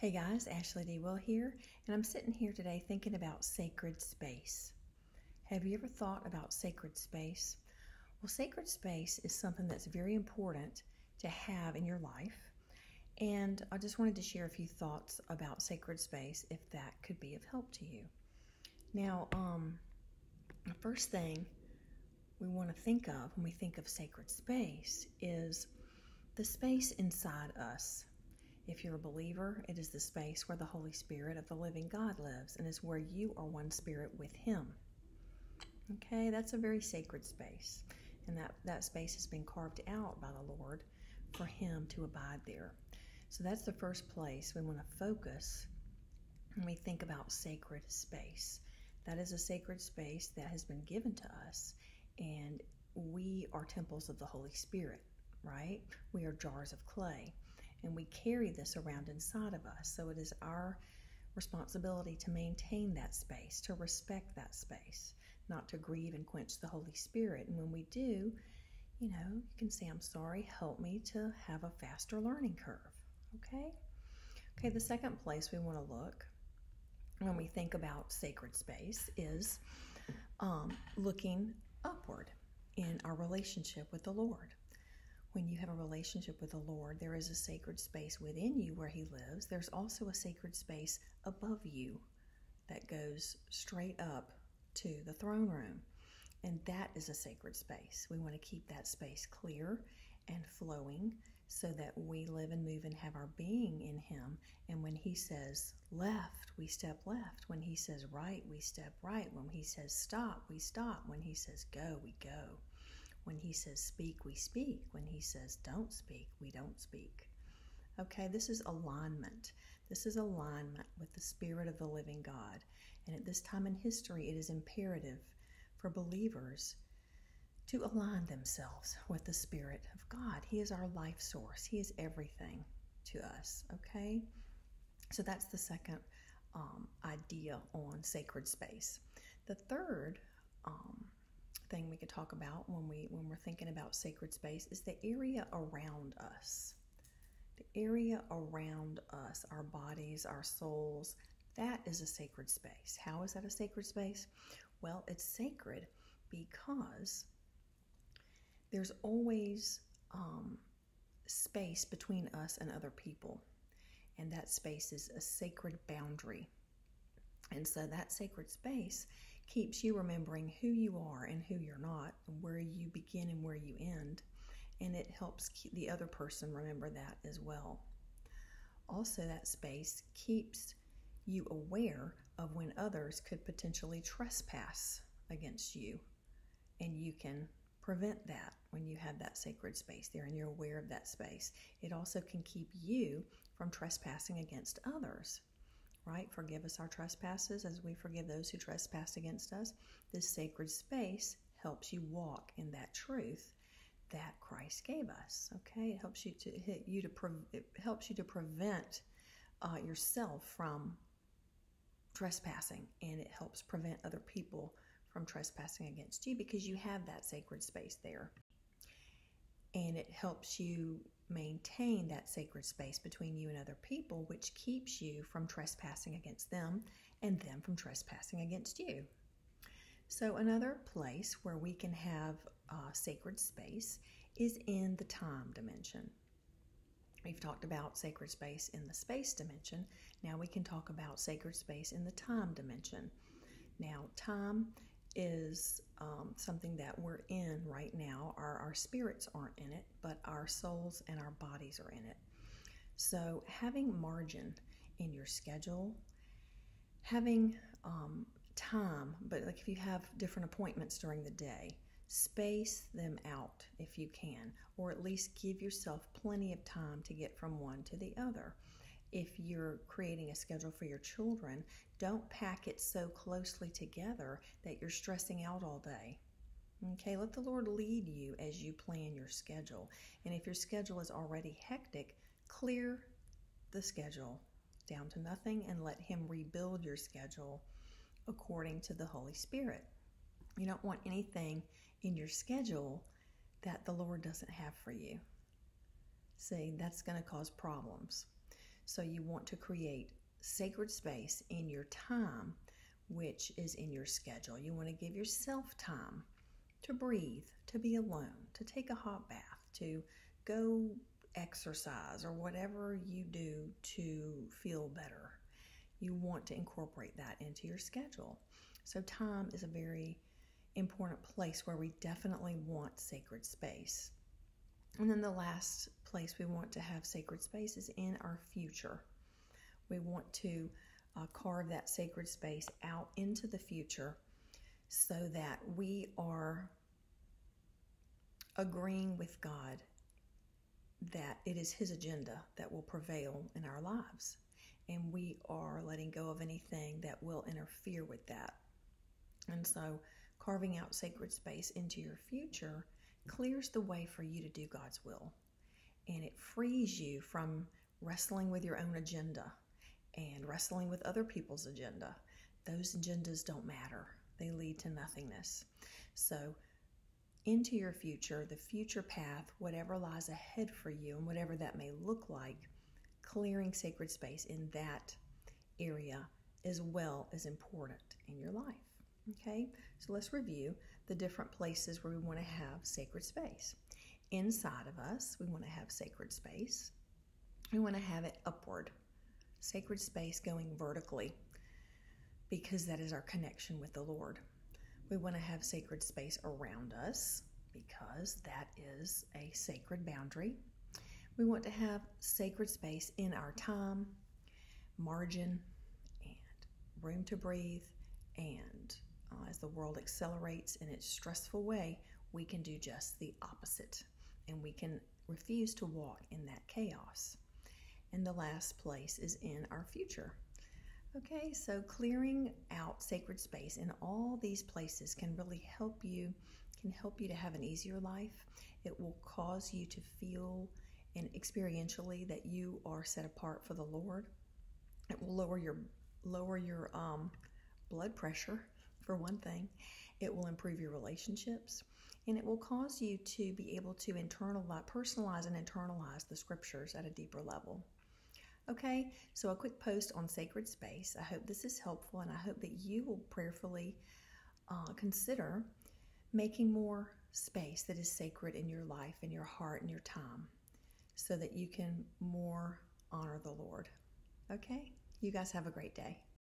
Hey guys, Ashley D. Wille here, and I'm sitting here today thinking about sacred space. Have you ever thought about sacred space? Well, sacred space is something that's very important to have in your life, and I just wanted to share a few thoughts about sacred space if that could be of help to you. Now, um, the first thing we want to think of when we think of sacred space is the space inside us if you're a believer, it is the space where the Holy Spirit of the living God lives and is where you are one spirit with Him. Okay, that's a very sacred space. And that, that space has been carved out by the Lord for Him to abide there. So that's the first place we want to focus when we think about sacred space. That is a sacred space that has been given to us, and we are temples of the Holy Spirit, right? We are jars of clay and we carry this around inside of us. So it is our responsibility to maintain that space, to respect that space, not to grieve and quench the Holy Spirit. And when we do, you know, you can say, I'm sorry, help me to have a faster learning curve. Okay? Okay, the second place we want to look when we think about sacred space is um, looking upward in our relationship with the Lord when you have a relationship with the Lord, there is a sacred space within you where He lives. There's also a sacred space above you that goes straight up to the throne room. And that is a sacred space. We want to keep that space clear and flowing so that we live and move and have our being in Him. And when He says left, we step left. When He says right, we step right. When He says stop, we stop. When He says go, we go. When he says speak, we speak. When he says don't speak, we don't speak. Okay, this is alignment. This is alignment with the Spirit of the living God. And at this time in history, it is imperative for believers to align themselves with the Spirit of God. He is our life source, He is everything to us. Okay? So that's the second um, idea on sacred space. The third um, thing we could talk about when we when we're thinking about sacred space is the area around us. The area around us, our bodies, our souls, that is a sacred space. How is that a sacred space? Well, it's sacred because there's always um, space between us and other people. And that space is a sacred boundary. And so that sacred space keeps you remembering who you are and who you're not, and where you begin and where you end. And it helps the other person remember that as well. Also, that space keeps you aware of when others could potentially trespass against you. And you can prevent that when you have that sacred space there and you're aware of that space. It also can keep you from trespassing against others right? Forgive us our trespasses as we forgive those who trespass against us. This sacred space helps you walk in that truth that Christ gave us. Okay, it helps you to hit you to pre- it helps you to prevent uh, yourself from trespassing, and it helps prevent other people from trespassing against you because you have that sacred space there, and it helps you maintain that sacred space between you and other people, which keeps you from trespassing against them and them from trespassing against you. So, another place where we can have uh, sacred space is in the time dimension. We've talked about sacred space in the space dimension. Now we can talk about sacred space in the time dimension. Now, time is um, something that we're in right now. Our, our spirits aren't in it, but our souls and our bodies are in it. So, having margin in your schedule, having um, time, but like if you have different appointments during the day, space them out if you can, or at least give yourself plenty of time to get from one to the other if you're creating a schedule for your children, don't pack it so closely together that you're stressing out all day. Okay, let the Lord lead you as you plan your schedule. And if your schedule is already hectic, clear the schedule down to nothing and let Him rebuild your schedule according to the Holy Spirit. You don't want anything in your schedule that the Lord doesn't have for you. See, that's going to cause problems. So you want to create sacred space in your time, which is in your schedule. You want to give yourself time to breathe, to be alone, to take a hot bath, to go exercise, or whatever you do to feel better. You want to incorporate that into your schedule. So, time is a very important place where we definitely want sacred space. And then the last place we want to have sacred space is in our future. We want to uh, carve that sacred space out into the future so that we are agreeing with God that it is His agenda that will prevail in our lives. And we are letting go of anything that will interfere with that. And so, carving out sacred space into your future clears the way for you to do God's will. And it frees you from wrestling with your own agenda and wrestling with other people's agenda. Those agendas don't matter, they lead to nothingness. So, into your future, the future path, whatever lies ahead for you, and whatever that may look like, clearing sacred space in that area as well is important in your life. Okay, so let's review the different places where we want to have sacred space. Inside of us, we want to have sacred space. We want to have it upward, sacred space going vertically, because that is our connection with the Lord. We want to have sacred space around us because that is a sacred boundary. We want to have sacred space in our time, margin, and room to breathe. The world accelerates in its stressful way, we can do just the opposite and we can refuse to walk in that chaos. And the last place is in our future. Okay, so clearing out sacred space in all these places can really help you can help you to have an easier life. It will cause you to feel and experientially that you are set apart for the Lord. It will lower your lower your um, blood pressure for one thing. It will improve your relationships and it will cause you to be able to internalize, personalize, and internalize the scriptures at a deeper level. Okay, so a quick post on sacred space. I hope this is helpful, and I hope that you will prayerfully uh, consider making more space that is sacred in your life, in your heart, and your time, so that you can more honor the Lord. Okay, you guys have a great day.